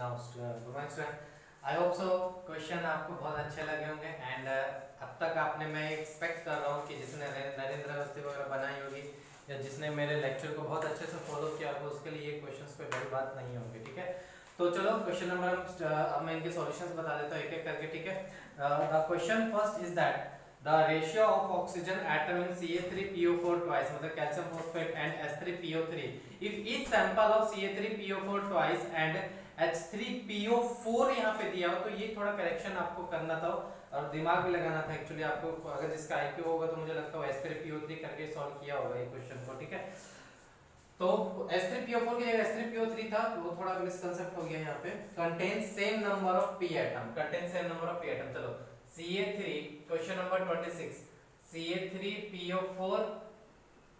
Now student I hope so question आपको बहुत अच्छे लगे होंगे एंड uh, अब तक आपने मैं एक्सपेक्ट कर रहा हूँ कि जिसने नरेंद्र अवस्थी वगैरह बनाई होगी या जिसने मेरे लेक्चर को बहुत अच्छे से फॉलो किया होगा उसके लिए ये क्वेश्चंस कोई बड़ी बात नहीं होंगे ठीक है? तो चलो क्वेश्चन नंबर uh, अब मैं इनके सॉल्यूशंस बता देता हूँ एक एक करके ठीक है? The question first is that the ratio of oxygen atom in Ca3PO4 twice मतलब calcium phosphate and H3PO3 if each sample of Ca3PO4 twice and H3PO4 यहाँ पे दिया हो तो ये थोड़ा करेक्शन आपको करना था और दिमाग भी लगाना था एक्चुअली आपको, अगर जिसका आईक्यू होगा तो मुझे लगता है H3PO3 करके सॉल्व किया होगा ये क्वेश्चन को, ठीक है? तो H3PO4 की जगह H3PO3 था तो वो थोड़ा मिसकंसेप्ट हो गया यहाँ पे। Contain same number of p atom contain same number of p atom चलो। Ca3 question number 26 Ca3PO4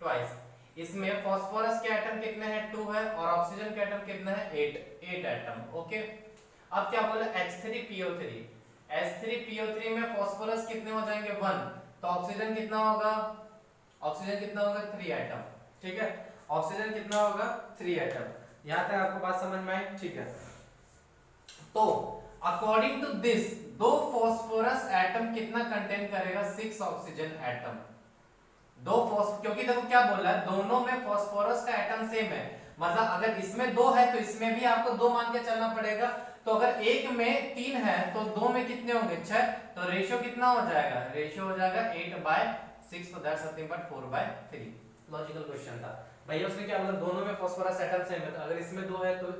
twice इसमें फास्फोरस के एटम कितने हैं? टू है और ऑक्सीजन के एटम कितने हैं? एट एट एटम ओके अब क्या बोला? H3PO3 H3PO3 में फास्फोरस कितने हो जाएँगे? वन तो ऑक्सीजन कितना होगा? ऑक्सीजन कितना होगा? थ्री एटम ठीक है? ऑक्सीजन कितना होगा? थ्री एटम यहाँ तक आपको बात समझ में आई? ठीक है। तो अकॉर्डिंग टू दिस दो फॉस्फोरस एटम कितना कंटेन करेगा? सिक्स ऑक्सीजन एटम दो क्योंकि देखो क्या बोल रहा है, दोनों में फास्फोरस का एटम सेम है। मतलब अगर इसमें दो है तो इसमें भी आपको दो मान के चलना पड़ेगा। तो अगर एक में तीन है तो दो में कितने होंगे? छह। तो रेशियो कितना हो जाएगा? रेशियो हो जाएगा eight by six four by three logical question था। भैया उसने क्या बोला? दोनों में फॉस्फोरस एटम सेम है। तो अगर इसमें दो है तो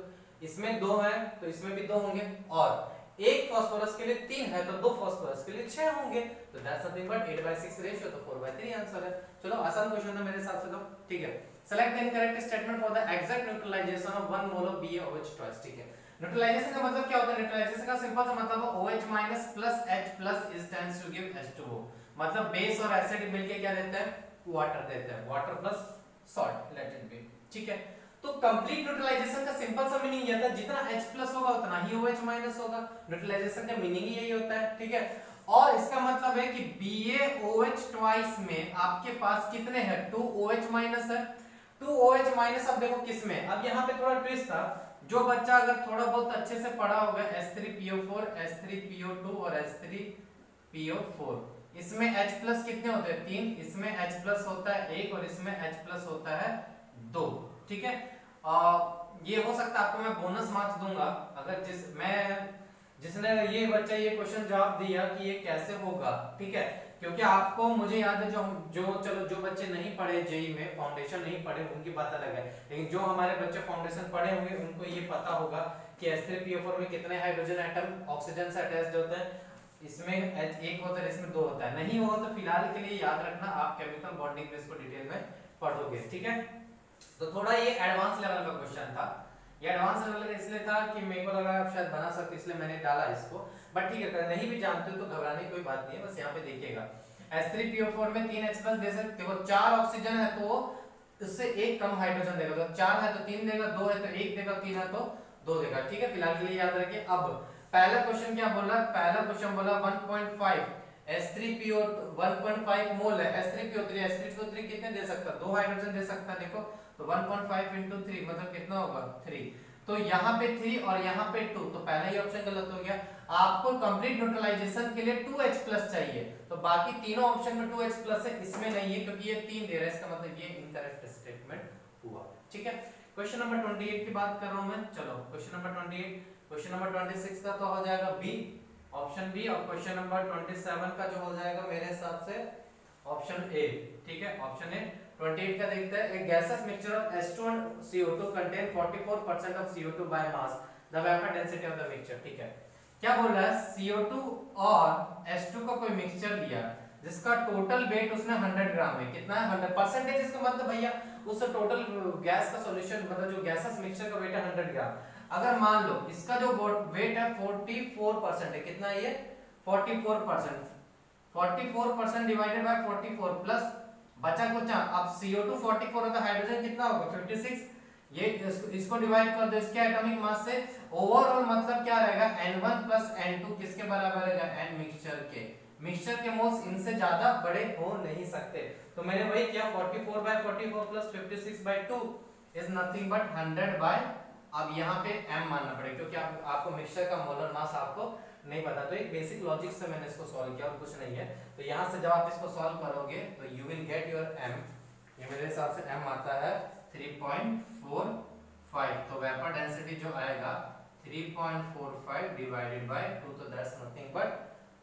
इसमें दो है तो इसमें भी दो होंगे। और एक फास्फोरस के लिए तीन है तो दो फास्फोरस के लिए छह होंगे। तो that's nothing but 8 by 6 ratio तो 4 by 3 आंसर है। चलो, आसान क्वेश्चन था मेरे हिसाब से तो ठीक है। Select the incorrect statement for the exact neutralization of 1 mole of BaOH twice ठीक है। न्यूट्रलाइजेशन का मतलब क्या होता है? न्यूट्रलाइजेशन का सिंपल सा मतलब OH plus H is tends to give H2O मतलब बेस और एसिड मिलके क्या देते हैं? वाटर देते हैं। Water plus salt let it be ठीक है? तो कंप्लीट न्यूट्रलाइजेशन का सिंपल सा मीनिंग यह था, जितना H प्लस होगा, उतना ही OH माइनस होगा। न्यूट्रलाइजेशन का मीनिंग ही यही होता है, ठीक है? और इसका मतलब है कि BaOH ट्वाइस में आपके पास कितने हैं? 2OH माइनस है। 2OH माइनस अब देखो किसमें अब यहाँ पे थोड़ा ट्विस्ट था। जो बच्चा अगर थोड़ा बहुत अच्छे से पढ़ा होगा H3PO4 H3PO2 और H3PO4 इसमें H प्लस कितने होते हैं? तीन। इसमें H प्लस होता है एक और इसमें H प्लस होता है दो। ठीक है? आ, ये हो सकता है आपको मैं बोनस मार्क्स दूँगा। अगर जिस मैं जिसने ये बच्चा ये क्वेश्चन जवाब दिया कि ये कैसे होगा ठीक है? क्योंकि आपको मुझे याद है जो जो चलो जो बच्चे नहीं पढ़े जेई में फाउंडेशन नहीं पढ़े उनकी बात अलग है। लेकिन जो हमारे बच्चे फाउंडेशन पढ़े होंगे उनको ये पता होगा कि H3PO4 में कितने हाइड्रोजन एटम ऑक्सीजन से अटैच्ड होते हैं। इसमें एक होता है इसमें दो होता है। नहीं होगा तो फ़िलहाल के लिए याद रखना आप केमिकल बॉन्डिंग में इसको डिटेल में पढ़ोगे ठीक है? तो थोड़ा ये एडवांस लेवल का क्वेश्चन था। ये एडवांस लेवल का इसलिए था कि मेरे को लगा आप शायद बना सकते, इसलिए मैंने डाला इसको। बट ठीक है, अगर नहीं भी जानते हो तो घबराने की कोई बात नहीं है, बस यहाँ पे देखिएगा। H3PO4 में 3H+ दे सकते हो। चार ऑक्सीजन है तो उससे एक कम हाइड्रोजन देगा। तो चार है तो तीन देगा, दो है तो एक देगा, तीन है तो दो देगा। ठीक है, फ़िलहाल के लिए याद रखिए। अब पहला क्वेश्चन क्या बोला पहला क्वेश्चन बोला 1.5 H3PO 1.5 मोल है। H3PO3 H3PO3 कितने दे सकता दो हाइड्रोजन दे सकता देखो। तो 1.5 into 3 मतलब कितना होगा? 3 तो यहाँ पे 3 और यहाँ पे 2 तो पहला ही ऑप्शन गलत हो गया. आपको कंप्लीट न्यूट्रलाइजेशन के लिए 2H प्लस चाहिए. तो बाकी तीनों ऑप्शन में 2H प्लस है, इसमें नहीं है, क्योंकि ये तीन दे रहा है, इसका मतलब ये इनकरेक्ट स्टेटमेंट हुआ. ठीक है? क्वेश्चन नंबर 28 की बात कर रहा हूँ मैं. चलो क्वेश्चन नंबर 28 क्वेश्चन नंबर 26 का तो हो जाएगा बी ऑप्शन बी और क्वेश्चन नंबर 27 का जो हो जाएगा मेरे हिसाब से ऑप्शन ए ठीक है? ऑप्शन ए 28 का देखते हैं। a gaseous mixture of H2 and CO2 contain 44% of CO2 by mass the vapor density of the mixture, ठीक है। क्या बोल रहा है? CO2 और H2 का कोई मिक्सचर लिया, जिसका टोटल वेट उसने 100 ग्राम है। कितना है? 100 परसेंटेज इसका मतलब भैया, उस टोटल गैस का सॉल्यूशन मतलब जो गैसेस मिक्सचर का वेट है 100 ग्राम अगर मान लो, इसका जो वेट है 44 परसेंट है। कितना है ये? 44 percent 44 percent divided by 44 plus बचा कुछ अब CO2 44 है तो हाइड्रोजन कितना होगा? 56 ये इसको डिवाइड कर दो इसके एटॉमिक मास से। ओवरऑल मतलब क्या रहेगा? N1 N2 किसके बराबर रहेगा? N मिक्सचर के। मिक्सचर के मोल्स इनसे ज़्यादा बड़े हो नहीं सकते। तो मैंने वही किया 44 by 44 plus 56 by 2 is nothing but 100 by अब यहाँ पे m मानना पड़ेगा क्योंकि आप, आपको मिक्सचर का मोलर मास आपको नहीं पता। तो एक बेसिक लॉजिक से मैंने इसको सॉल्व किया और कुछ नहीं है। तो यहाँ से जब आप इसको सॉल्व करोगे तो you will get your m ये मेरे हिसाब से m आता है 3.45 तो वेपर डेंसिटी जो आएगा 3.45 डिवाइडेड बाय 2 तो दैट्स नथिंग बट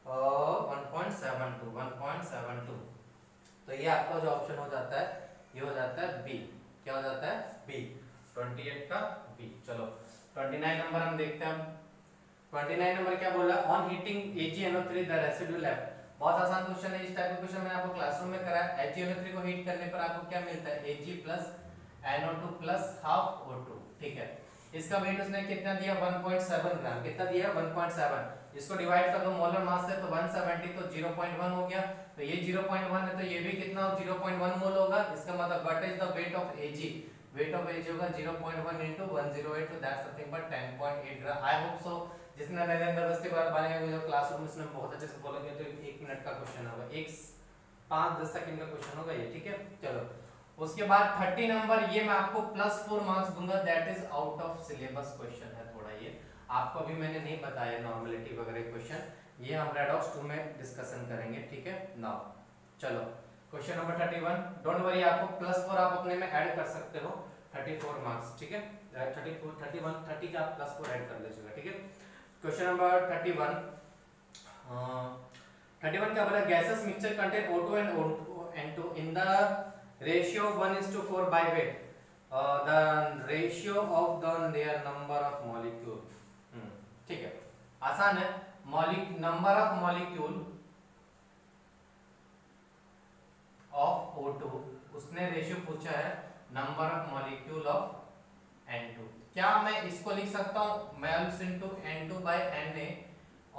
1.72 1.72 तो ये आपका जो ऑप्शन हो जाता है, ये हो जाता है बी क्या हो जाता है? बी 28 का बी चलो 29 नंबर हम देखते हैं। 29 नंबर क्या बोला? On heating AgNO3 the residue left बहुत आसान क्वेश्चन है, इस टाइप का क्वेश्चन मैंने आपको क्लासरूम में कराया। AgNO3 को हीट करने पर आपको क्या मिलता है? Ag NO2 हाफ़ O2 ठीक है? इसका वेट उसने कितना दिया? 1.7 ग्राम। कितना दिया? 1.7 इसको डिवाइड कर दो मोलर मास से तो 170 तो 0.1 हो गया। तो ये 0.1 है तो ये भी कितना 0.1 मोल होगा। इसका मतलब what is the weight of Ag weight of Ag होगा 0.1 into 108 तो that's something but 10.8 gram. I hope so जिसने नरेंद्र बार बनेगा जो क्लासरूम में इसने बहुत अच्छे से बोलेंगे तो एक मिनट का क्वेश्चन होगा। एक पाँच, दस सेकंड का क्वेश्चन होगा ये, ठीक है? चलो। उसके बाद थर्टी नंबर, ये मैं आपको प्लस फोर मार्क्स दूँगा। That is out of syllabus question है थोड़ा ये। आपको अभी मैंने नहीं बताया नॉर्मलिटी वगैरह क्वेश्चन ये हम रेडॉक्स टू में डिस्कशन करेंगे, ठीक है? नाउ चलो। Question number thirty one don't worry आपको प्लस फोर आप अपने में ऐड कर सकते हो। थर्टी फोर मार्क्स ठीक है? Thirty four thirty one thirty का प्लस फोर ऐड कर लीजिएगा, ठीक है? क्वेश्चन नंबर 31 31 क्या बोला? Gases mixture contain O2 and N2 in the ratio 1 is to 4 by weight uh, the ratio of the their number of molecule. ठीक है। आसान है। मॉलिक number of molecule of O2 उसने रेशियो पूछा है number of molecule of N2 क्या मैं इसको लिख सकता हूँ? Moles into N2 by Na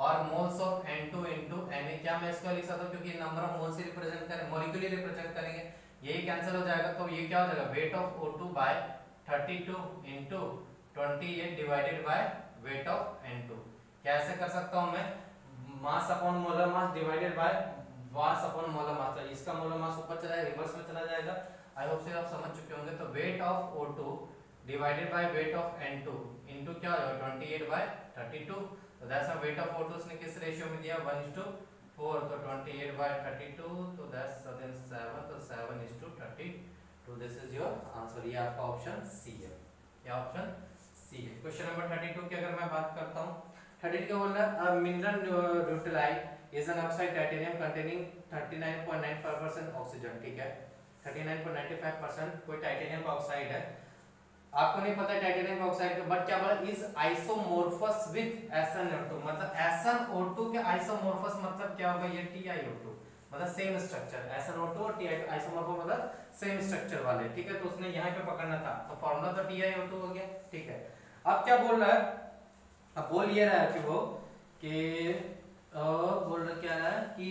और moles of N2 into Na क्या मैं इसको लिख सकता हूँ? क्योंकि नंबर ऑफ़ मोल्स रिप्रेजेंट करें मॉलिक्यूल रिप्रेजेंट करेंगे। यही कैंसिल हो जाएगा तो ये क्या हो जाएगा? Weight of O2 by 32 into 28 divided by weight of N2 कैसे कर सकता हूँ मैं? Mass upon molar mass divided by mass upon molar mass इसका मोलर मास ऊपर चला जाएगा रिवर्स में चला जाएगा। आई होप से आप समझ चुके होंगे। तो weight of O2 divided by weight of N2 into क्या हो? जाएगा 28 बाय 32 तो दैट्स वेट ऑफ़ O2 उसने किस रेशियो में दिया? 1:4 तो 28 बाय 32 तो दैट्स 7 तो 7:32 तो दिस इज़ योर आंसर ये आपका ऑप्शन सी है. ये ऑप्शन सी है. क्वेश्चन नंबर 32 की अगर मैं बात करता हूँ 32 क्या बोल रहा है? Mineral Nutrilite is an oxide titanium containing 39.95% oxygen ठीक है? 39.95% कोई टाइटेनियम का ऑक्साइड है आपको नहीं पता टाइटेनियम ऑक्साइड का बट क्या बोला? इज़ आइसोमोर्फस विद SnO2 मतलब SnO2 के आइसोमोर्फस मतलब क्या होगा? ये TiO2 मतलब सेम स्ट्रक्चर SnO2 और TiO2 आइसोमोर्फस मतलब सेम स्ट्रक्चर वाले. ठीक है? तो उसने यहाँ पे पकड़ना था. तो फार्मूला तो TiO2 हो गया. ठीक है? अब क्या बोल रहा है? अब बोल ये रहा है कि वो, कि बोल रहा क्या रहा है? कि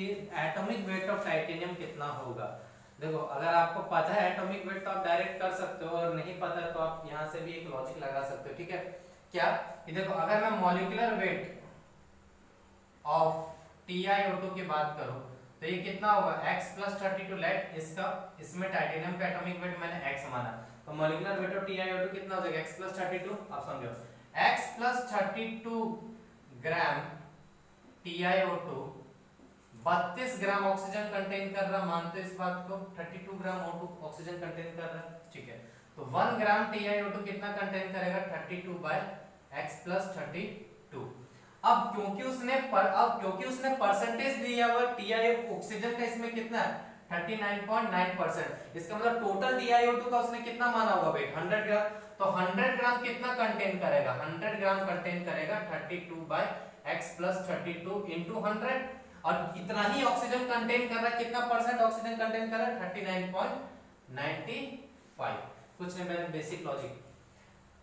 एटॉमिक वेट ऑफ़ टाइटेनियम कितना होगा? देखो, अगर आपको पता है एटॉमिक वेट तो आप डायरेक्ट कर सकते हो, और नहीं पता तो आप यहाँ से भी एक लॉजिक लगा सकते हो, ठीक है? क्या? ये देखो, अगर मैं मॉलिक्यूलर वेट ऑफ़ TiO2 की बात करूँ तो ये कितना होगा? X plus thirty two let इसका, इसमें टाइटेनियम का एटॉमिक वेट मैंने x माना। तो मॉलिक्यूलर वेट ऑफ़ TiO2 कितना हो जाएगा? X प्लस थर्टी टू आप समझो। X plus thirty two gram TiO2 32 ग्राम ऑक्सीजन कंटेन कर रहा, मानते इस बात को? 32 ग्राम O2 ऑक्सीजन कंटेन कर रहा, ठीक है? तो 1 ग्राम TiO2 कितना कंटेन करेगा? 32 बाय x 32 अब क्योंकि उसने पर, अब क्योंकि उसने परसेंटेज दिया हुआ TiO ऑक्सीजन का इसमें कितना है? 39.9 इसका मतलब टोटल TiO2 का उसने कितना माना होगा वेट 100 ग्राम. तो 100 ग्राम कितना कंटेन करेगा? 100 ग्राम कंटेन करेगा 32 बाय x 32 into 100 और इतना ही ऑक्सीजन कंटेन कर रहा है, कितना परसेंट ऑक्सीजन कंटेन कर रहा है? 39.95 कुछ नहीं, मैंने बेसिक लॉजिक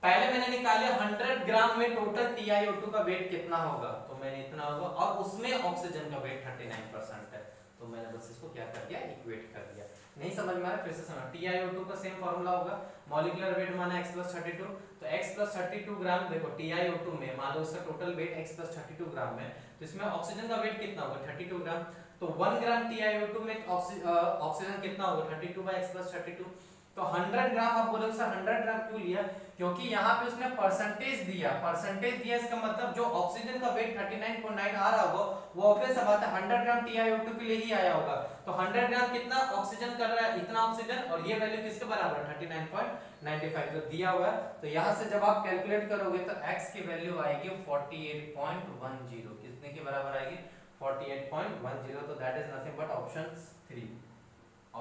पहले मैंने निकाले 100 ग्राम में टोटल TiO2 का वेट कितना होगा? तो मैंने इतना होगा, और उसमें ऑक्सीजन का वेट 39 परसेंट है। तो मैंने बस इसको क्या कर दिया इक्वेट कर दिया। नहीं समझ में आया फिर से समझ TiO2 का सेम फॉर्मूला होगा। मॉलिकुलर वेट माना एक्स प्लस थर्टी टू तो X plus thirty two gram देखो टी आई ओ टू में, मान लो इसका total weight X plus thirty two gram में तो इसमें ऑक्सीजन का वेट कितना होगा? 32 ग्राम तो one gram T I O two में ऑक्सीजन कितना होगा? 32 बाय x 32 तो 100 ग्राम आप बोलोगे सर 100 ग्राम क्यों लिया? क्योंकि यहाँ पे उसने परसेंटेज दिया। परसेंटेज दिया इसका मतलब जो ऑक्सीजन का वेट 39.9 आ रहा होगा, वो ऑब्वियस बात है 100 ग्राम TiO2 के लिए ही आया होगा। तो 100 ग्राम कितना ऑक्सीजन कर रहा है? इतना ऑक्सीजन और ये वैल्यू किसके बराबर है? 39.95 जो दिया हुआ है। तो यहाँ से जब आप कैलकुलेट करोगे तो x की वैल्यू आएगी 48.10 कितने के बराबर आएगी? 48.10 तो that is nothing but option 3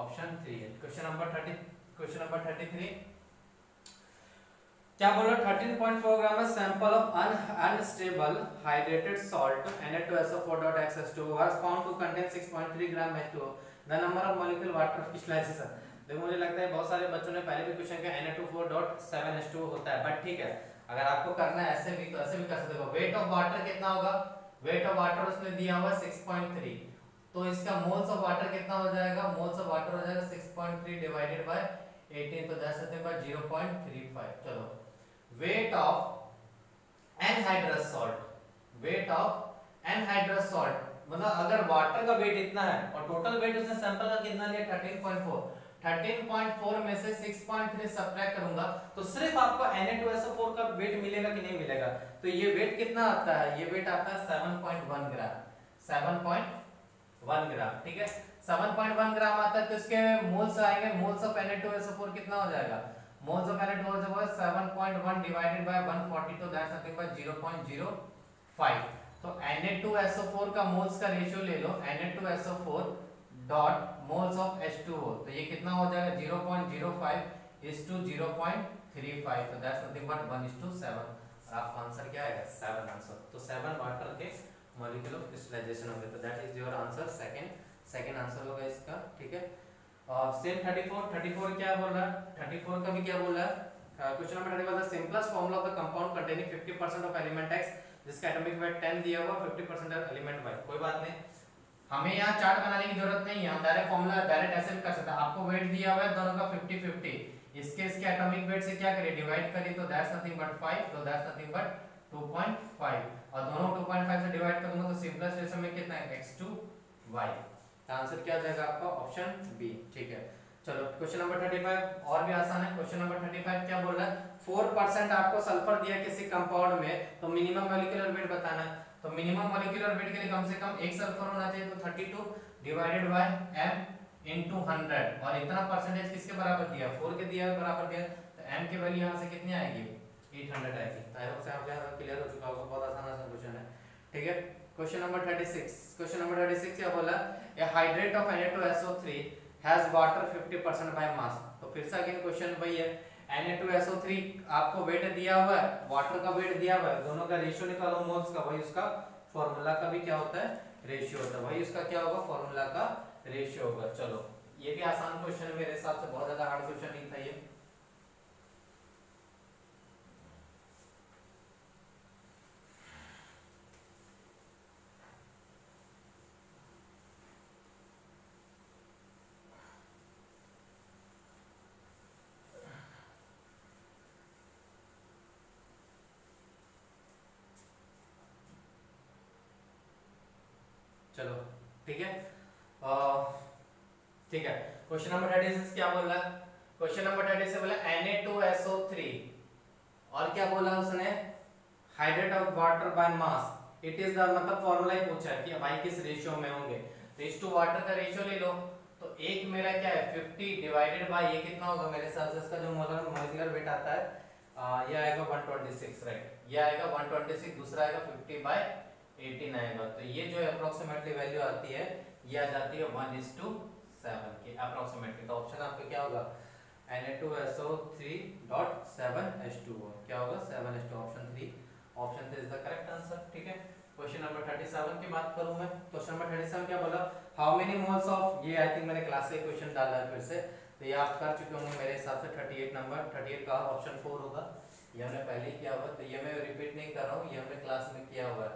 option 3 है। क्वेश्चन नंबर 30 क्वेश्चन नंबर 33 क्या बोल रहा है? 13.4 gram sample of unstable hydrated salt Na2SO4.XS2 was found to contain 6.3 gram H2O the number of molecule water crystallization देखो, मुझे लगता है बहुत सारे बच्चों ने पहले भी क्वेश्चन किया Na24.7H2O होता है बट ठीक है। अगर आपको करना है, ऐसे भी तो ऐसे भी कर सकते हो। वेट ऑफ़ वाटर कितना होगा? वेट ऑफ़ वाटर उसने दिया हुआ 6.3 तो इसका मोल्स ऑफ़ वाटर कितना हो जाएगा? मोल्स ऑफ़ वाटर हो जाएगा 6.3 डिवाइडेड बाय 18 तो दैट्स नथिंग बट 0.35 चलो। Weight of anhydrous salt weight of anhydrous salt मतलब अगर वाटर का वेट इतना है, और टोटल वेट उसने सैंपल का कितना लिया? 13.4 13.4 में से 6.3 सब्ट्रैक्ट करूँगा तो सिर्फ़ आपको Na2SO4 का वेट मिलेगा कि नहीं मिलेगा? तो ये वेट कितना आता है? ये वेट आता है 7.1 ग्राम 7.1 ग्राम ठीक है? 7.1 ग्राम आता है तो इसके मोल्स आएँगे मोल्स ऑफ़ Na2SO4 कितना हो जाएगा? Moles of Na2SO4 7.1 divided bye 140 तो दैट्स नथिंग बट 0.05 तो Na2SO4 का मोल्स का रेशियो ले लो Na2SO4 dot moles of H2O तो ये कितना हो जाएगा? 0.05 is to 0.35 तो that's nothing but 1 is to 7 और आपका आंसर क्या आएगा? 7 आंसर तो 7 वाटर के मॉलिक्यूल ऑफ़ क्रिस्टलाइजेशन होंगे तो that is your answer second second answer होगा इसका, ठीक है? और सेम 34 34 क्या बोल रहा है? 34 का भी क्या बोल रहा है? Question number 34 the simplest formula of the compound containing 50% of element x, जिसका एटॉमिक वेट 10 दिया हुआ 50% ऑफ़ एलिमेंट y. कोई बात नहीं। हमें यहाँ चार्ट बनाने की ज़रूरत नहीं है, हम डायरेक्ट फार्मूला डायरेक्ट ऐसे कर सकते हैं। आपको वेट दिया हुआ है, दोनों का 50 50 इसके इसके एटॉमिक वेट से क्या करें? डिवाइड करें तो दैट्स नथिंग बट 5 तो दैट्स नथिंग बट 2.5 और दोनों 2.5 से डिवाइड करूँगा तो सिंपलेस्ट रेशो में कितना है? X2y आंसर क्या जाएगा आपका? ऑप्शन बी ठीक है। चलो क्वेश्चन नंबर 35 और भी आसान है। क्वेश्चन नंबर 35 क्या बोल रहा है? 4% आपको सल्फ़र दिया किसी कंपाउंड में तो मिनिमम मॉलिक्यूलर वेट बताना है। तो मिनिमम मॉलिक्यूलर वेट के लिए कम से कम एक सल्फ़र होना चाहिए तो 32 डिवाइडेड बाय m इनटू 100 और इतना परसेंटेज किसके बराबर दिया? 4 के दिया बराबर दिया तो m की वैल्यू यहाँ से कितनी आएगी? 800 आएगी। आई होप से यहाँ क्लियर हो चुका होगा। बहुत आसान आसान क्वेश्चन है। ठीक है। क्वेश्चन नंबर 36 क्वेश्चन नंबर 36 क्या बोला? A hydrate of Na2SO3 has water 50% by mass तो फिर से अगेन क्वेश्चन वही है। Na2SO3 आपको वेट दिया हुआ है वाटर का वेट दिया हुआ है, दोनों का रेशियो निकालो मोल्स का, वही उसका फार्मूला का भी क्या होता है? रेशियो होता है। वही उसका क्या होगा? फार्मूला का रेशियो होगा। चलो, ये भी आसान क्वेश्चन है मेरे हिसाब से, बहुत ज़्यादा हार्ड क्वेश्चन नहीं था ये। चलो ठीक है? ठीक है। क्वेश्चन नंबर थर्टी सिक्स क्या बोल? क्वेश्चन नंबर थर्टी से बोला Na2SO3 और क्या बोला उसने? Hydrate of water by mass it is the मतलब फार्मूला ही पूछा है कि भाई किस रेशियो में होंगे। रेस टू वाटर का रेशियो ले लो। तो एक मेरा क्या है? 50 डिवाइडेड बाय ये कितना होगा मेरे हिसाब से? इसका जो मॉलिक्यूलर वेट आता है आ, ये आएगा 126 राइट ये आएगा 126 दूसरा आएगा 50 बाय 18 आएगा तो ये जो अप्रोक्सीमेटली वैल्यू आती है, ये आ जाती है 1 is to 7 की। अप्रोक्सीमेटली तो ऑप्शन आपका क्या होगा? Na2SO3.7H2O क्या होगा? 7H2 option 3 option 3 is the correct answer ठीक है? क्वेश्चन नंबर 37 की बात करूँ मैं। क्वेश्चन नंबर 37 क्या बोला? हाउ मेनी मोल्स ऑफ़ ये आई थिंक मैंने क्लास का क्वेश्चन डाला है फिर से। तो ये आप कर चुके होंगे मेरे हिसाब से 38 नंबर 38 का ऑप्शन 4 होगा। ये हमने पहले ही किया हुआ तो ये मैं रिपीट नहीं कर रहा हूँ। ये हमने क्लास में किया हुआ है।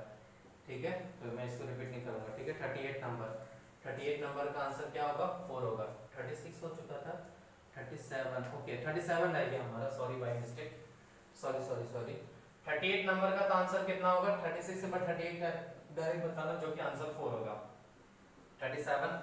ठीक है? तो मैं इसको रिपीट नहीं करूँगा, ठीक है? 38 नंबर 38 नंबर का आंसर क्या होगा? 4 होगा. 36 हो चुका था? 37 ओके 37 रह गया हमारा. Sorry by mistake sorry sorry sorry 38 number का तो आंसर कितना होगा? 36 से बट 38 डायरेक्ट बताना जो कि आंसर 4 होगा. 37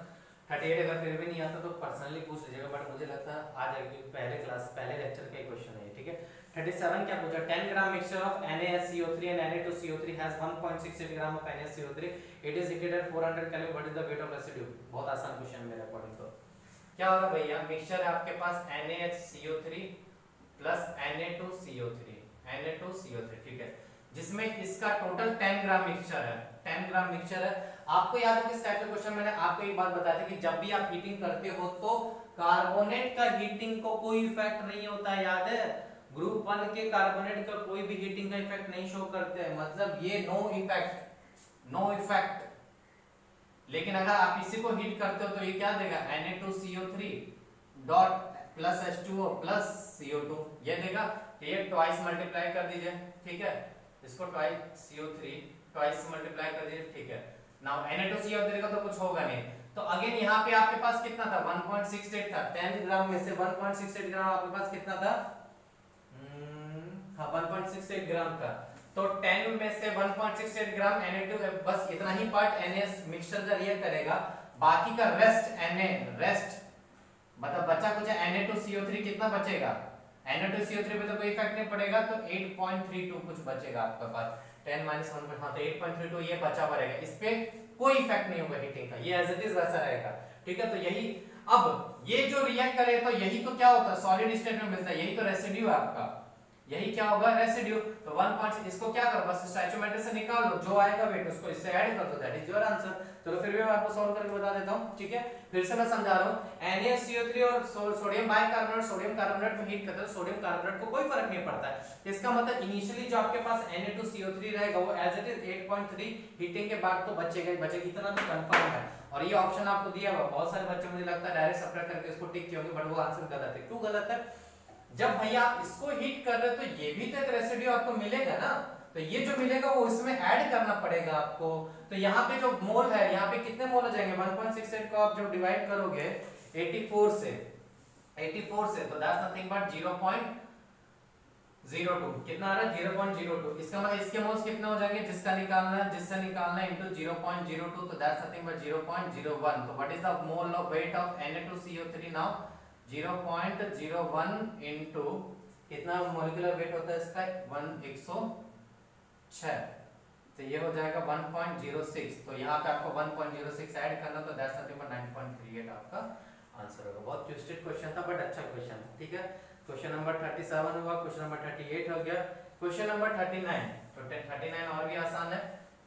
थर्टी एट अगर फिर भी नहीं आता तो पर्सनली पूछ लीजिएगा बट मुझे लगता है आ जाएगी पहले क्लास पहले लेक्चर का क्वेश्चन है ठीक है? थर्टी सेवन क्या पूछा? Ten gram mixture of NaSCO3 and Na2CO3 has 1.68 gram of NaCO3 it is heated at 400 Kelvin. What is the weight of residue? बहुत आसान क्वेश्चन मेरे अकॉर्डिंग तो क्या होगा भैया? मिक्सचर है आपके पास NaHCO3 प्लस Na2CO3 Na2CO3 ठीक है? जिसमें इसका टोटल 10 ग्राम मिक्सचर है। 10 ग्राम मिक्सचर है। आपको याद है किस टाइप का क्वेश्चन मैंने आपको एक बात बताया था कि जब भी आप हीटिंग करते हो तो कार्बोनेट का हीटिंग को कोई इफ़ेक्ट नहीं होता, याद है? ग्रुप वन के कार्बोनेट का कोई भी हीटिंग का इफ़ेक्ट नहीं शो करते हैं। मतलब ये नो इफ़ेक्ट नो इफ़ेक्ट लेकिन अगर आप इसी को हीट करते हो तो ये क्या देगा? Na2CO3 dot plus H2O plus CO2 ये देगा तो ये ट्वाइस मल्टीप्लाई कर दीजिए, ठीक है? इसको ट्वाइस CO3 ट्वाइस मल्टीप्लाई कर दीजिए, ठीक है? नाउ Na2CO3 का तो कुछ होगा नहीं। तो अगेन यहाँ पे आपके पास कितना था? 1.68 था। 10 ग्राम में से 1.68 ग्राम आपके पास कितना था? हाँ 1.68 ग्राम था तो 10 में से 1.68 ग्राम Na2 बस इतना ही पार्ट NaS मिक्सचर का रिएक्ट करेगा। बाकी का रेस्ट Na रेस्ट मतलब बचा कुछ Na2CO3 कितना बचेगा? Na2CO3 पे तो कोई इफ़ेक्ट नहीं पड़ेगा तो 8.32 कुछ बचेगा आपके पास। 10 माइनस वन हाँ तो 8.32 ये बचा हुआ रहेगा। इस पे कोई इफ़ेक्ट नहीं होगा हीटिंग का। ये एज इट इज़ वैसा रहेगा। ठीक है तो यही, अब ये जो रिएक्ट करे तो यही तो क्या होता है? सॉलिड स्टेट में मिलता है। यही तो रेसिड्यू है आपका। यही क्या होगा? रेसिड्यू। तो 1 पॉइंट इसको क्या करो? बस स्टोइकोमेट्री से निकाल लो। जो आएगा वेट उसको इससे ऐड कर दो। दैट इज़ योर आंसर चलो फिर भी मैं आपको सॉल्व करके बता देता हूँ। ठीक है? फिर से मैं समझा रहा हूँ। NaCO3 और सोडियम बाइकार्बोनेट सोडियम कार्बोनेट में हीट करते हैं। सोडियम कार्बोनेट को कोई फ़र्क नहीं पड़ता है। इसका मतलब इनिशियली जो आपके पास Na2CO3 रहेगा, वो एज इट इज़ 8.3 हीटिंग के बाद तो बचेगा ही। बचेगा। इतना तो कंफर्म है। और ये ऑप्शन आपको दिया हुआ बहुत सारे बच्चे मुझे लगता है डायरेक्ट सब्ट्रैक्ट करके इसको टिक किए होंगे बट वो आंसर गलत है। क्यों गलत है? जब भैया इसको हीट कर रहे हो तो ये भी तो एक रेसिड्यू आपको मिलेगा ना? तो ये जो मिलेगा, वो इसमें ऐड करना पड़ेगा आपको। तो यहाँ पे जो मोल है, यहाँ पे कितने मोल हो जाएँगे? 1.68 को आप जब डिवाइड करोगे 84 से 84 से तो दैट्स नथिंग बट 0.02 कितना आ रहा है? 0.02 इसका मतलब इसके मोल्स कितने हो जाएँगे? जिसका निकालना है, जिससे निकालना है इनटू 0.02 तो दैट्स नथिंग बट 0.01 तो what is the mole of weight of Na2CO3 now 0.01 into कितना मोलिकुलर वेट होता है इसका? 1 106 तो ये हो जाएगा 1.06 तो यहाँ पे आपको 1.06 ऐड करना तो दैट्स नथिंग बट 9.38 आपका आंसर होगा। बहुत ट्विस्टेड क्वेश्चन था बट अच्छा क्वेश्चन था, ठीक है? क्वेश्चन नंबर 37 हुआ क्वेश्चन नंबर 38 हो गया। क्वेश्चन नंबर 39 तो 39 और भी आसान है,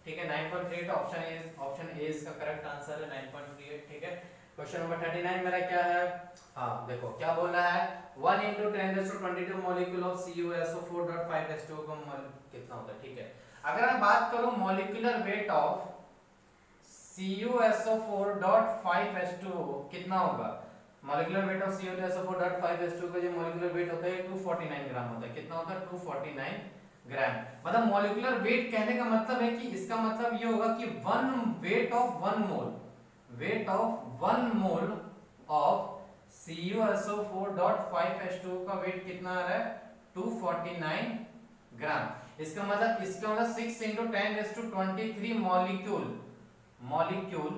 ठीक है? 9.38 ऑप्शन ए ऑप्शन ए इसका करेक्ट आंसर है 9.38 ठीक है? क्वेश्चन नंबर 39 मेरा क्या है? हाँ, देखो, क्या बोल रहा है? 1 into 10 raised to 22 molecule of CuSO4.5H2O का मोल, कितना होता है? ठीक है। अगर मैं बात करूँ मॉलिक्यूलर वेट ऑफ़ CuSO4.5H2O कितना होगा? मॉलिक्यूलर वेट ऑफ़ CuSO4.5H2O का जो मॉलिक्यूलर वेट होता है 249 ग्राम होता है। कितना होता है? 249 ग्राम मतलब मॉलिक्यूलर वेट कहने का मतलब है कि इसका मतलब ये होगा कि one weight of one mole weight of one mole of CuSO4.5H2O का वेट कितना आ रहा है? 249 ग्राम इसका मतलब इसका मतलब 6 into 10 raised to 23 molecule molecule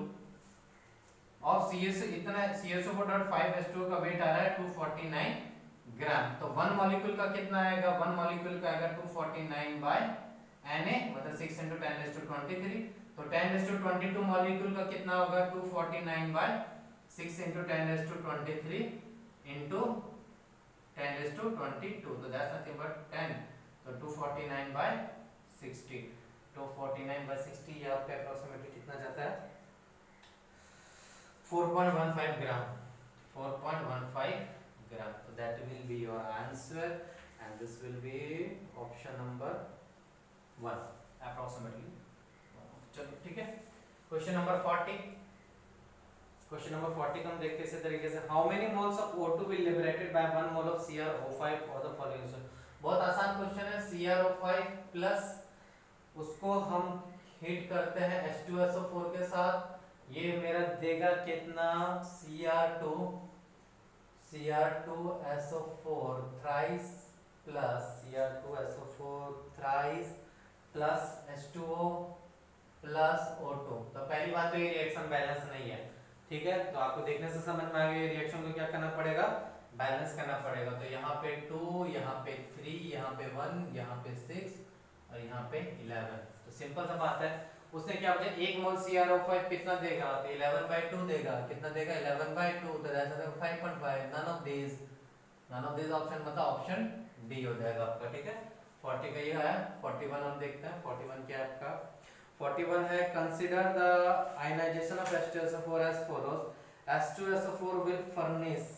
और CSO इतना CSO4.5H2O का वेट आ रहा है 249 ग्राम तो वन मॉलिक्यूल का कितना आएगा? वन मॉलिक्यूल का आएगा 249 बाय Na मतलब 6 into 10 raised to 23 तो 10 raised to 22 मॉलिक्यूल का कितना होगा 249 by 6 into 10 raised to 23 into 10 raised to 22 तो that's nothing but 10 तो 249 by 60 249 by 60 ये आपका अप्रोक्सीमेटली कितना जाता है 4.15 gram 4.15 gram so that will be your answer and this will be option number 1 approximately चलो, ठीक है? क्वेश्चन नंबर 40 क्वेश्चन नंबर 40 को हम देखते इसी तरीके से. How many moles of O2 will liberated by 1 mole of CrO5 for the following solution बहुत आसान क्वेश्चन है. CrO5 प्लस उसको हम हीट करते हैं H2SO4 के साथ. ये मेरा देगा कितना? Cr2 Cr2SO4 thrice plus Cr2SO4 thrice plus H2O plus O2 तो पहली बात तो ये रिएक्शन बैलेंस नहीं है। ठीक है? तो आपको देखने से समझ में आ गया रिएक्शन को क्या करना पड़ेगा? बैलेंस करना पड़ेगा। तो यहाँ पे टू यहाँ पे थ्री यहाँ पे वन यहाँ पे सिक्स और यहाँ पे इलेवन तो सिंपल सा बात है। उसने क्या बोला? एक मोल सी आर ओ फाइव कितना देगा? तो इलेवन बाई टू देगा। कितना देगा? इलेवन बाई टू तो five point five none of this none of this option मतलब ऑप्शन डी हो जाएगा आपका। ठीक है? फोर्टी का ये है फोर्टी वन हम देखते हैं। फोर्टी वन क्या है आपका? फोर्टी वन है consider the ionisation of H2SO4 as follows. H2SO4 will furnish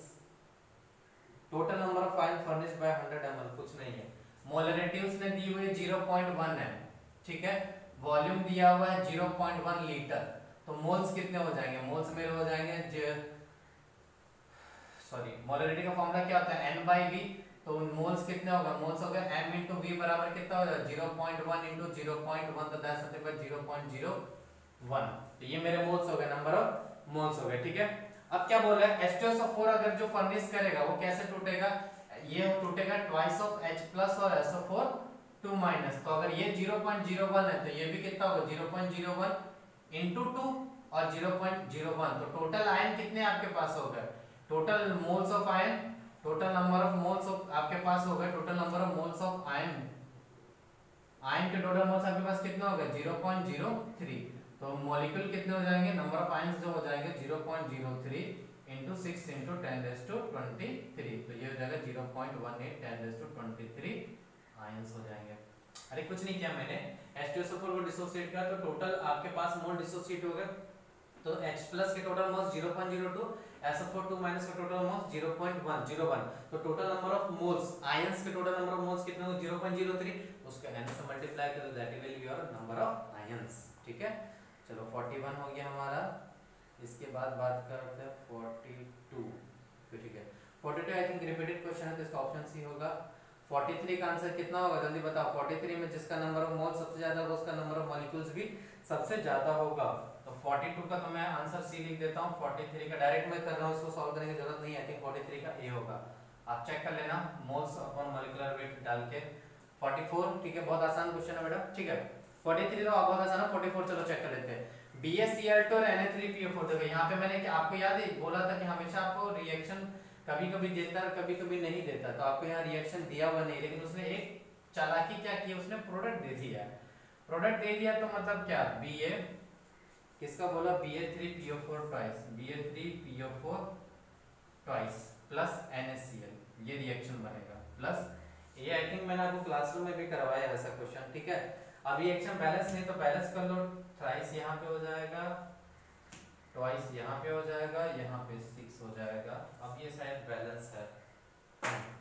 total number of ion furnished by 100 ml कुछ नहीं है। मोलरिटी उसने दी हुई है 0.1 है ठीक है? वॉल्यूम दिया हुआ है 0.1 लीटर तो मोल्स कितने हो जाएँगे? मोल्स मेरे हो जाएँगे सॉरी मोलरिटी का फॉर्मूला क्या होता है? N v तो मोल्स कितने होगा? मोल्स हो गए m into v बराबर कितना हो जाएगा 0.1 into 0.1 तो दैट्स समथिंग बाय 0.01 तो ये मेरे मोल्स हो गए नंबर ऑफ़ मोल्स हो गए, ठीक है? अब क्या बोल रहा है? H2SO4 अगर जो फर्निश करेगा, वो कैसे टूटेगा? ये टूटेगा ट्वाइस ऑफ़ H और SO4 2 माइनस तो अगर ये 0.01 है तो ये भी कितना होगा? 0.01 इनटू 2 और 0.01 तो टोटल आयन कितने आपके पास हो गए total moles of ion total number of moles आपके पास हो गए total number of moles of ion ion के टोटल मोल्स आपके पास कितना हो गए? 0.03 तो मॉलिक्यूल कितने हो जाएँगे? नंबर ऑफ़ आयंस जो हो जाएँगे 0.03 into 6 into 10 raised to 23 तो ये हो जाएगा 0.18 10 raised to 23 आयंस हो जाएँगे। अरे कुछ नहीं किया मैंने। H2SO4 को डिसोसिएट किया तो टोटल आपके पास मोल डिसोसिएट हो गए। तो H प्लस के टोटल मास 0.02 SO4 2 माइनस का टोटल मास 0.101 तो total number of moles ions के टोटल नंबर ऑफ़ मोल्स कितने हो 0.03 उसका n से मल्टीप्लाई करो that will be your number of ions ठीक है? चलो 41 हो गया हमारा. इसके बाद बात करते हैं 42 ठीक है। 42 आई थिंक रिपीटेड क्वेश्चन है तो इसका ऑप्शन सी होगा. 43 का आंसर कितना होगा? जल्दी बताओ। 43 में जिसका नंबर ऑफ़ मोल सबसे ज़्यादा होगा, उसका नंबर ऑफ़ मॉलिक्यूल्स भी सबसे ज़्यादा होगा। तो 42 का तो मैं आंसर सी लिख देता हूँ 43 का डायरेक्ट मैं कर रहा हूँ इसको सॉल्व करने की ज़रूरत नहीं आई थिंक 43 का ए होगा। आप चेक कर लेना मोल्स अपॉन मॉलिक्यूलर वेट डाल के। 44 ठीक है, बहुत आसान क्वेश्चन है बेटा ठीक है। 43 तो बहुत आसान है 44 चलो चेक कर लेते हैं। BaCl2 और Na3PO4 देखो, यहाँ पे मैंने आपको याद है, बोला था कि हमेशा आपको रिएक्शन कभी-कभी देता है कभी-कभी नहीं देता तो आपको यहाँ रिएक्शन दिया हुआ नहीं, लेकिन उसने एक चालाकी क्या की, उसने प्रोडक्ट दे दिया। प्रोडक्ट दे दिया तो मतलब क्या? Ba किसका बोला? Ba3PO4 twice Ba3PO4 twice plus NaCl ये रिएक्शन बनेगा. प्लस ये आई थिंक मैंने आपको क्लासरूम में भी करवाया वैसा क्वेश्चन ठीक है? अब ये एक्शन बैलेंस नहीं तो बैलेंस कर लो. थ्राइस यहाँ पे हो जाएगा. ट्वाइस यहाँ पे हो जाएगा. यहाँ पे सिक्स हो जाएगा. अब ये शायद बैलेंस है.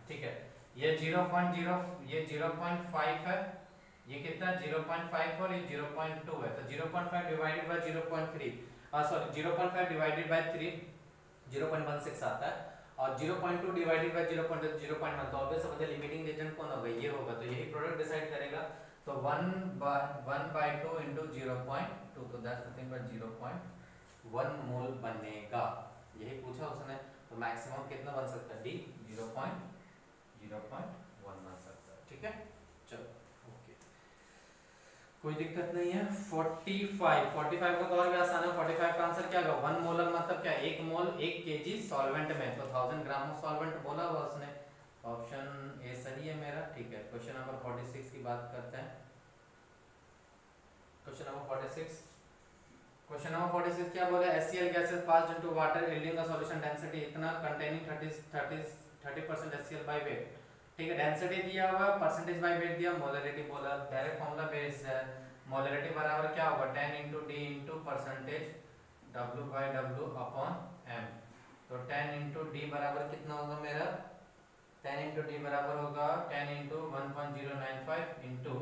ठीक है. ये ज़ीरो पॉइंट ज़ीरो ये ज़ीरो पॉइंट फाइव है. ये कितना 0.5 और ये 0.2 है तो 0.5 divided by 0.3 sorry 0.5 divided by 3 0.16 आता है और 0.2 डिवाइडेड बाय 0.0.1 0.1 तो ऑब्वियस समझे लिमिटिंग एजेंट कौन होगा ये होगा तो यही प्रोडक्ट डिसाइड करेगा तो 1 बाय 1 बाय 2 इनटू 0.2 तो दैट्स नथिंग बट 0.1 मोल बनेगा यही पूछा उसने तो मैक्सिमम कितना बन सकता है डी 0.0.1 कोई दिक्कत नहीं है। 45 45 का तो और भी आसान है। 45 का आंसर क्या होगा? वन मोलर मतलब क्या? एक मोल एक केजी सॉल्वेंट में। तो थाउज़ेंड ग्राम ऑफ़ सॉल्वेंट बोला हुआ उसने। ऑप्शन ए सही है मेरा। ठीक है। क्वेश्चन नंबर 46 की बात करते हैं। क्वेश्चन नंबर 46 क्वेश्चन नंबर 46 क्या बोले? HCl gases passed into water, yielding a solution density. इतना containing 30 30 30% HCl by weight. ठीक है डेंसिटी दिया हुआ परसेंटेज बाय वेट दिया मोलरिटी बोला डायरेक्ट फार्मूला बेस है। मोलरिटी बराबर क्या होगा? 10 into d into percentage w by w upon m तो 10 into d बराबर कितना होगा मेरा? टेन इंटू डी बराबर होगा ten into one point zero nine five into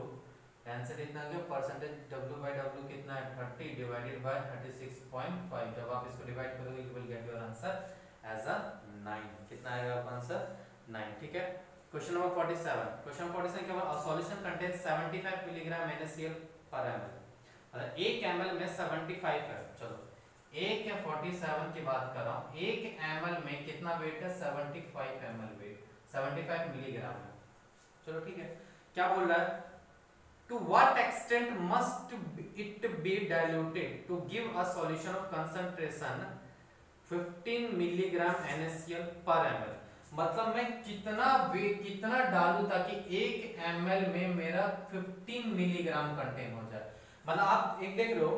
answer इतना गया परसेंटेज डब्ल्यू बाई डब्ल्यू कितना है? Thirty divided by thirty six point five जब आप इसको डिवाइड करोगे you will get your answer as a nine कितना आएगा आपका आंसर नाइन ठीक है? Question number forty seven question number forty seven क्या solution seventy five milligram NaCl पर एम मतलब एक एम में सेवेंटी फाइव है, चलो। एक या फोर्टी सेवन की बात कर रहा हूँ। एक एम में कितना वेट है? Seventy five M weight 75 milligram चलो ठीक है। क्या बोल रहा है? To what extent must it be diluted to give a solution of concentration 15 milligram NaCl पर ml? मतलब मैं कितना वेट कितना डालू ताकि एक एम में मेरा 15 मिलीग्राम कंटेन हो जाए। मतलब आप एक देख रहे हो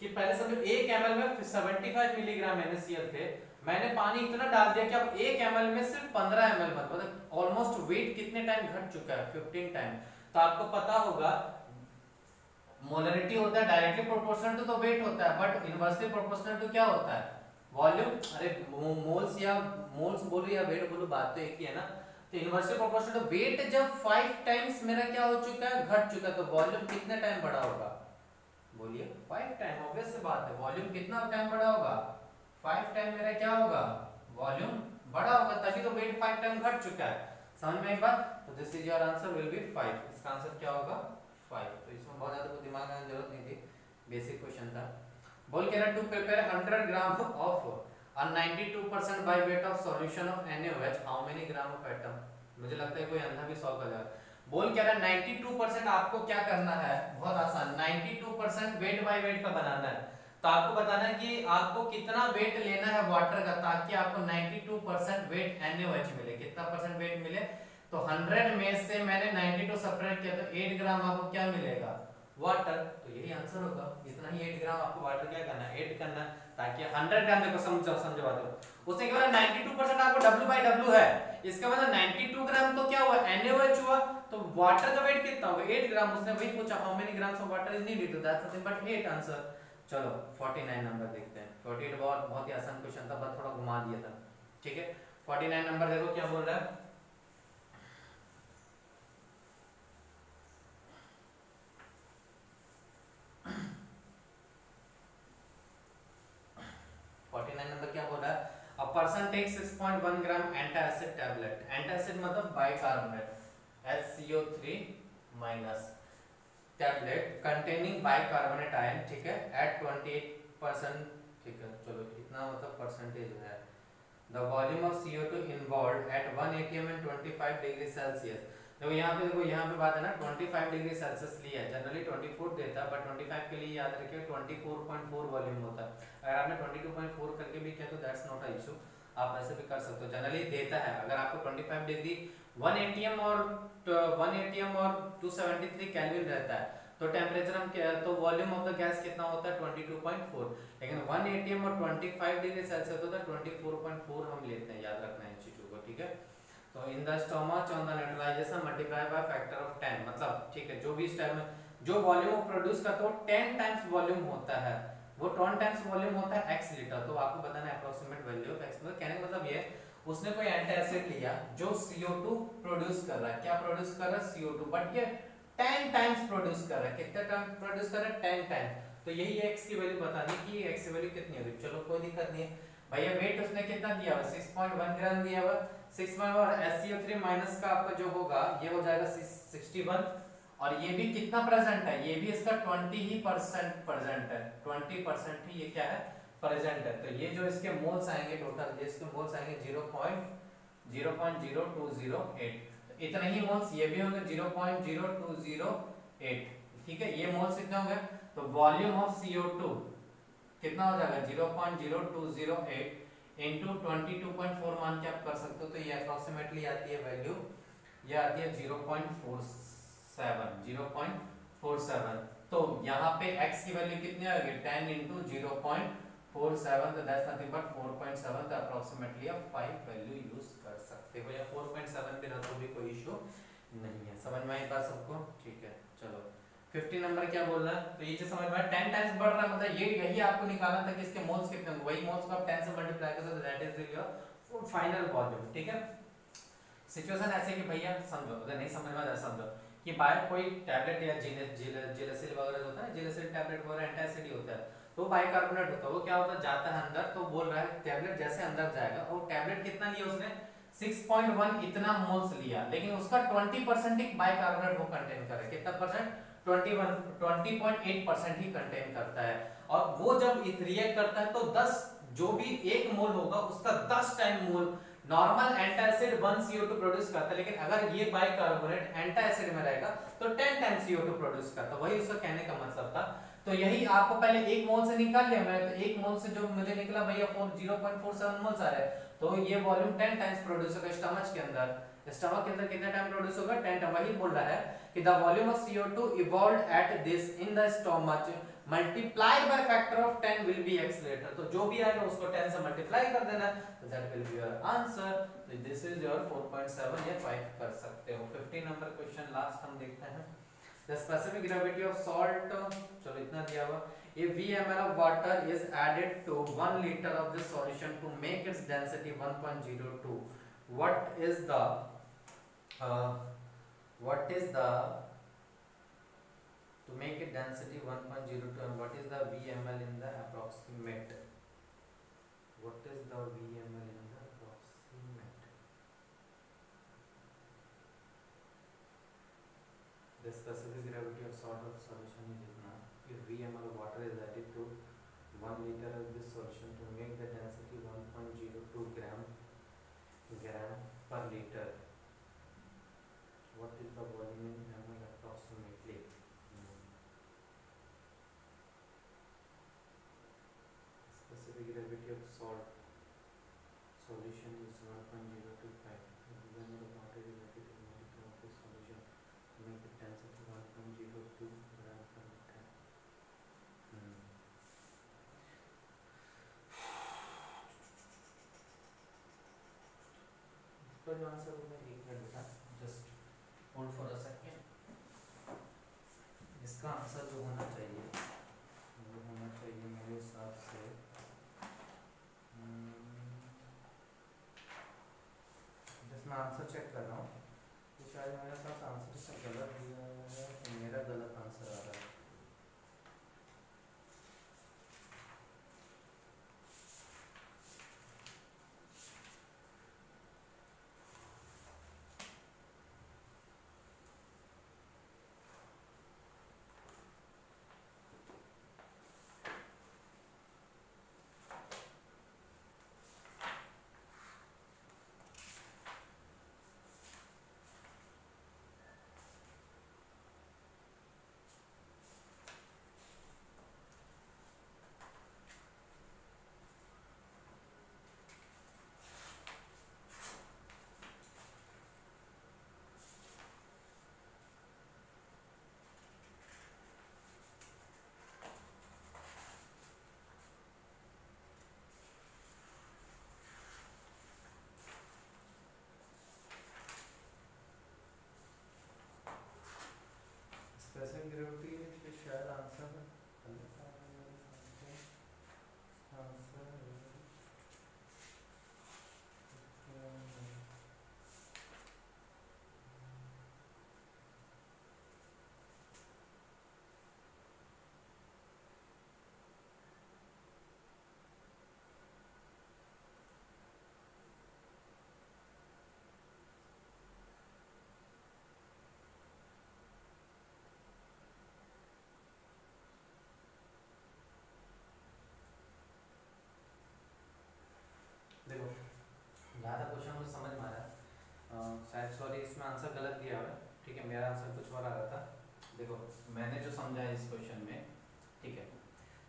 कि पहले समझो एक एमएल में 75 मिलीग्राम NaCl थे। मैंने पानी इतना डाल दिया कि अब एक एम में सिर्फ़ 15 एम एल मतलब ऑलमोस्ट वेट कितने टाइम घट चुका है? 15 टाइम तो आपको पता होगा मोलरिटी होता है डायरेक्टली प्रोपोर्शनल टू तो वेट होता है बट इनवर्सली प्रोपोर्शनल टू क्या होता है? वॉल्यूम अरे मोल्स या, मोल्स बोलो या वेट बोलो, बात तो एक ही है ना? तो इनवर्सली प्रोपोर्शनल टू वेट जब फाइव टाइम्स मेरा क्या हो चुका है? घट चुका है तो वॉल्यूम कितने टाइम बढ़ा होगा? बोलिए। फाइव टाइम ऑब्वियस सी बात है। वॉल्यूम कितना टाइम बढ़ा होगा? फाइव टाइम मेरा क्या होगा? वॉल्यूम बड़ा होगा, तभी तो वेट फाइव टाइम घट चुका है। समझ में एक बात? तो this is your answer will be five इसका आंसर क्या होगा? फाइव तो इसमें बहुत ज़्यादा दिमाग लगाने की ज़रूरत नहीं थी। बेसिक क्वेश्चन था। बोल के ना to prepare 100 gram of a 92% by weight of solution of NaOH how many gram of atom? मुझे लगता है कोई अंधा भी सॉल्व कर जाएगा। बोल रहा है 92% आपको क्या करना है? बहुत आसान। 92% वेट बाय वेट का बनाना है। तो आपको बताना है कि आपको कितना वेट लेना है वाटर का ताकि आपको 92% वेट NaOH मिले। कितना परसेंट वेट मिले? तो 100 में से मैंने 92 सपरेट किया तो 8 ग्राम आपको क्या मिलेगा? वाटर तो यही आंसर होगा। इतना ही 8 ग्राम आपको वाटर क्या करना है? 8 करना ताकि 100 ग्राम देखो समझो समझवा दो उसने क्या बोला 92% आपको W by W है। इसका मतलब 92 ग्राम तो क्या हुआ? NaOH हुआ। तो वाटर का वेट कितना होगा? 8 ग्राम उसने वही पूछा how many grams of water is needed तो दैट्स नथिंग बट 8 आंसर चलो 49 नंबर देखते हैं। 48 बहुत बहुत ही आसान क्वेश्चन था, बस थोड़ा घुमा दिया था। ठीक है? 49 नंबर देखो क्या बोल रहा है। 49 नंबर क्या बोल? रहा है a person takes 6.1 gram antacid tablet antacid मतलब bicarbonate HCO3 minus tablet containing bicarbonate ion ठीक है? एट 28% ठीक है, चलो, इतना मतलब परसेंटेज है। The volume of CO2 involved at 1 atm and 25 degree Celsius देखो यहाँ पे देखो, यहाँ पे बात है ना 25 डिग्री सेल्सियस लिया है। जनरली 24 देता है बट 25 के लिए याद रखिए 24.4 वॉल्यूम होता। है अगर आपने 22.4 करके भी किया तो दैट्स नॉट अ इशू आप ऐसे भी कर सकते हो। जनरली देता है। अगर आपको 25 डिग्री 1 एटीएम और 1 एटीएम और 273 केल्विन रहता है तो टेम्परेचर हम तो वॉल्यूम ऑफ़ द गैस कितना होता है? 22.4 लेकिन 1 एटीएम और 25 डिग्री सेल्सियस होता है 24.4 हम लेते हैं। याद रखना है चीज़ों को, ठीक है? तो in the stomach on the neutralisation multiply by factor of 10 मतलब ठीक है, जो भी स्टेप में, जो वॉल्यूम वो प्रोड्यूस करता है वो 10 टाइम्स वॉल्यूम होता है। वो 10 टाइम्स वॉल्यूम होता है x लीटर तो आपको बताना है अप्रोक्सीमेट वैल्यू ऑफ़ x मतलब कहने का मतलब ये उसने कोई एंटासिड लिया जो CO2 प्रोड्यूस कर रहा है। क्या प्रोड्यूस कर रहा है? CO2 बट ये 10 टाइम्स प्रोड्यूस कर रहा है। कितने टाइम प्रोड्यूस कर रहा है? 10 टाइम तो यही x की वैल्यू बतानी कि x की वैल्यू कितनी होगी चलो, कोई दिक्कत नहीं है। भैया वेट उसने कितना दिया हुआ? 6.1 ग्राम दिया हुआ। सिक्स में और SCO3 माइनस का आपका जो होगा, ये हो जाएगा 61 और ये भी कितना प्रेजेंट है? ये भी इसका 20 ही परसेंट प्रेजेंट है। 20 परसेंट ही ये क्या है? प्रेजेंट है। तो ये जो इसके मोल्स आएँगे टोटल ये इसके मोल्स आएँगे 0.0.0208 तो इतने ही मोल्स ये भी होंगे 0.0208 ठीक है? ये मोल्स कितने होंगे? तो वॉल्यूम ऑफ़ CO2 कितना हो जाएगा? 0.0208 into twenty two point four मान के आप कर सकते हो? तो ये अप्रोक्सीमेटली आती है वैल्यू ये आती है zero point four seven zero point four seven तो यहाँ पे x की वैल्यू कितनी आएगी ten into zero point four seven तो that's nothing but four point seven तो अप्रोक्सीमेटली आप फाइव वैल्यू यूज़ कर सकते हो। या फोर पॉइंट सेवन भी रखो भी कोई इशू नहीं है। समझ में आई बात सबको? ठीक है, चलो। 50 नंबर क्या बोल रहा है? तो ये जो समझ में 10 टाइम्स बढ़ रहा है मतलब ये यही आपको निकालना था कि इसके मोल्स कितने होंगे। वही मोल्स को आप 10 से मल्टीप्लाई कर दो that is your final volume ठीक है? सिचुएशन ऐसे कि भैया, समझो, अगर नहीं समझ में आ समझो, कि बाय कोई टैबलेट या जिलेसिल वगैरह होता है जिलेसिल टैबलेट वगैरह एंटासिड होता है तो बाइकार्बोनेट होता है। वो क्या होता है? जाता है अंदर तो बोल रहा है टैबलेट जैसे अंदर जाएगा, और टैबलेट कितना लिया उसने? 6.1 इतना मोल्स लिया, लेकिन उसका 20 परसेंट बाइकार्बोनेट वो कंटेन करे कितना परसेंट 20.8 परसेंट ही कंटेन करता है। और वो जब रिएक्ट करता है तो 10 जो भी एक मोल होगा, उसका 10 time mole normal antacid one CO2 produce करता है। लेकिन अगर ये बाइकार्बोनेट एंटासिड में रहेगा तो 10 टाइम्स CO2 प्रोड्यूस करता वही उसका कहने का मतलब था। तो यही आपको पहले एक मोल से निकाल लिया मैं तो एक मोल से जो मुझे निकला, भैया 0.47 मोल्स आ रहा है। तो ये वॉल्यूम 10 टाइम्स प्रोड्यूस होगा स्टमच के अंदर। स्टमक के अंदर कितना टाइम प्रोड्यूस होगा? 10 टाइम वही बोल रहा है कि the volume of CO2 evolved at this in the stomach multiplied by factor of 10 will be accelerator तो जो भी आएगा, उसको 10 से मल्टीप्लाई कर देना। तो that will be your answer this is your 4.7 या 5 कर सकते हो। 15 नंबर क्वेश्चन लास्ट हम देखते हैं। The specific gravity of salt, चलो इतना दिया हुआ। If v ml of water is added to 1 liter of this solution to make its density 1.02 what is the uh, what is the to make it density 1.02 and what is the vml in the approximate? What is the vml in the approximate? The specific gravity of salt of solution is itna if vml of water is added to 1 liter of this solution इसका जो answer होगा एक minute बेटा just hold for a second इसका answer जो होना चाहिए वो होना चाहिए मेरे हिसाब से जस्ट मैं आंसर चेक कर रहा हूँ तो शायद मेरे साथ आंसर सब गलत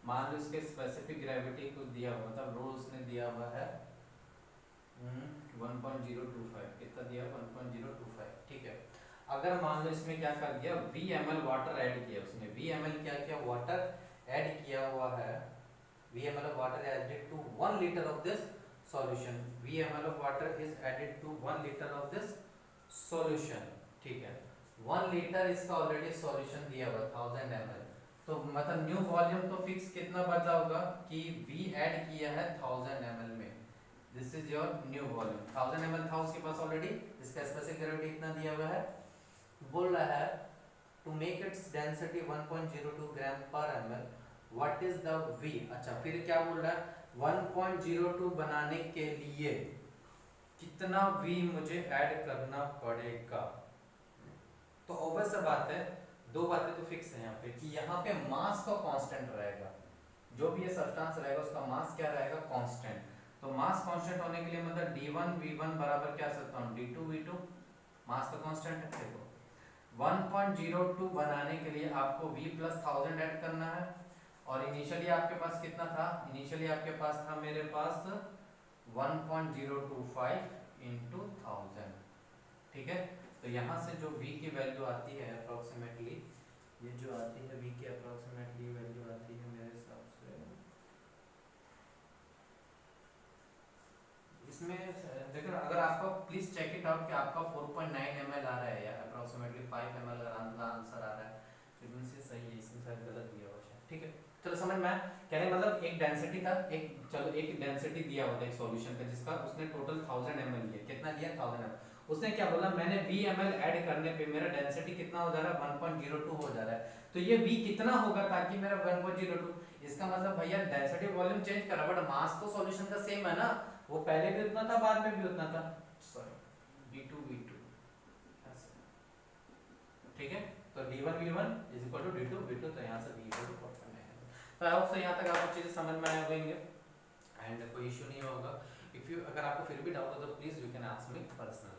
मान लो इसके स्पेसिफिक ग्रेविटी कुछ दिया हुआ मतलब रो उसने दिया हुआ है one point zero two five कितना दिया? One point zero two five ठीक है। अगर मान लो इसमें क्या कर दिया? V M L water add किया उसने। वी एम एल क्या किया? वाटर ऐड किया हुआ है। V M L water added to one litre of this solution. VML of water is added to 1 liter of this solution, ठीक है। 1 liter इसका ऑलरेडी सॉल्यूशन दिया हुआ 1000 ml तो मतलब न्यू वॉल्यूम तो फिक्स कितना बदला होगा कि V ऐड किया है 1000 ml में। This is your new volume 1000 ml था उसके पास ऑलरेडी इसका स्पेसिफिक ग्रेविटी कितना दिया हुआ है। बोल रहा है to make its density 1.02 gram पर ml what is the V? अच्छा फिर क्या बोल रहा है? 1.02 बनाने के लिए कितना V मुझे ऐड करना पड़ेगा? तो ऑब्वियस से बात है दो बातें तो फिक्स है यहाँ पे, कि यहाँ पे मास तो कांस्टेंट रहेगा। जो भी ये सब्सटेंस रहेगा, उसका मास क्या रहेगा? कांस्टेंट तो मास कांस्टेंट होने के लिए मतलब d1 v1 बराबर क्या सकता हूँ? D2 v2 मास तो कांस्टेंट है, देखो। 1.02 बनाने के लिए आपको v प्लस थाउज़ेंड एड करना है। और इनिशियली आपके पास कितना था? इनिशियली आपके पास था मेरे पास 1.025 इनटू थाउज़ेंड ठीक है? तो यहाँ से जो v की वैल्यू आती है अप्रोक्सीमेटली ये जो आती है v की अप्रोक्सीमेटली वैल्यू आती है मेरे हिसाब से। इसमें, देखो अगर आपका प्लीज़ चेक इट आउट कि आपका 4.9 ml आ रहा है या अप्रोक्सीमेटली 5 ml अगर आंसर आ रहा है तो इनमें से सही है, इसमें शायद गलत दिया हुआ है। ठीक है, चलो समझ में कहने मतलब एक डेंसिटी था, एक, चलो एक डेंसिटी दिया हुआ था एक सॉल्यूशन का, जिसका उसने टोटल 1000 ml लिया। कितना लिया? 1000 ml उसने क्या बोला, मैंने बी एम एल एड करने पे मेरा डेंसिटी कितना हो जा रहा है? 1.02 हो जा रहा है। तो ये v कितना होगा ताकि मेरा 1.02 इसका मतलब भैया डेंसिटी वॉल्यूम चेंज करा बट मास तो सॉल्यूशन का सेम है ना। वो पहले भी उतना था, बाद में भी उतना था। सॉरी v2 v2 ठीक है? तो d1 v1 is equal to d2 v2 तो यहाँ से v इक्वल टू 4.9 तो आई होप सो यहाँ तक आपको चीज़ें समझ में आ गई एंड कोई इशू नहीं होगा। इफ़ यू अगर आपको फिर भी डाउट हो तो please you can ask me personally